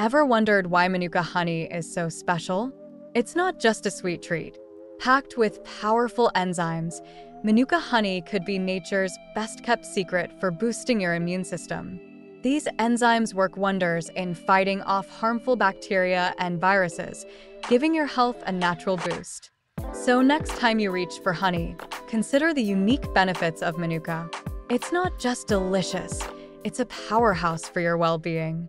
Ever wondered why Manuka honey is so special? It's not just a sweet treat. Packed with powerful enzymes, Manuka honey could be nature's best kept secret for boosting your immune system. These enzymes work wonders in fighting off harmful bacteria and viruses, giving your health a natural boost. So, next time you reach for honey, consider the unique benefits of Manuka. It's not just delicious, it's a powerhouse for your well being.